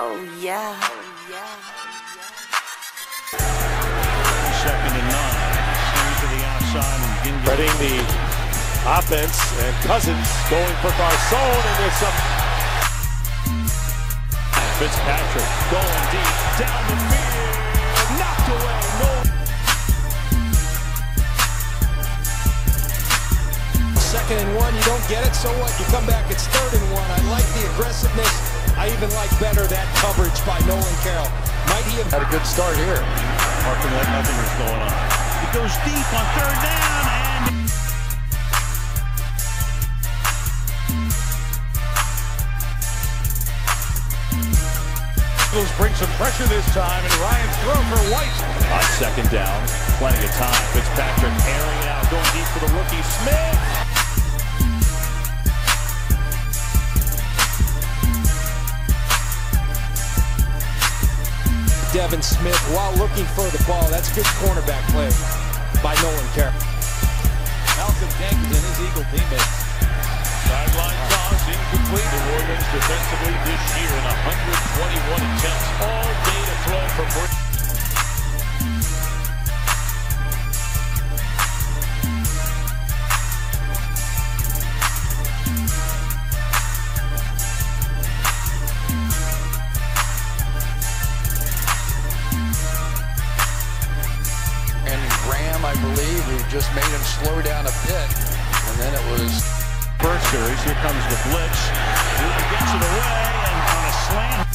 Oh yeah. Second and nine. Swing to the outside and begin Spreading the offense and Cousins going for Garcon and there's some Fitzpatrick going deep down the field. Knocked away. No. Second and one, you don't get it, so what? You come back, it's third and one. I like the aggressiveness. I even like better that coverage by Nolan Carroll. Might he have had a good start here? Marking like nothing was going on. He goes deep on third down and Eagles bring some pressure this time, and Ryan's throw for White. On second down, plenty of time. Fitzpatrick airing it out, going deep for the rookie Smith. Devin Smith, while looking for the ball, that's good cornerback play by Nolan Carroll. Malcolm Jenkins and his Eagle teammates. Sideline toss incomplete. The Warriors defensively this year in 121 attempts, all day to throw for Brady. Graham, I believe, who just made him slow down a bit. And then it was First series, here comes the blitz. Wheeler gets it away and on a slant.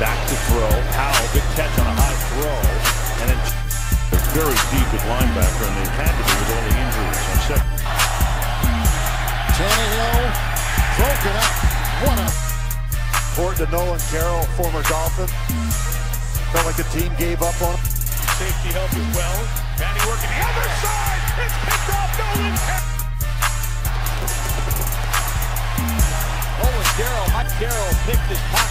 Back to throw. Powell, good catch on a high throw. And then very deep at linebacker, and they had to be broken up. What a important to Nolan Carroll, former Dolphin. Felt like the team gave up on him. Safety help as well. Manny working the other side. It's picked off. Nolan Carroll. Nolan Carroll. Mike Carroll picked his pocket.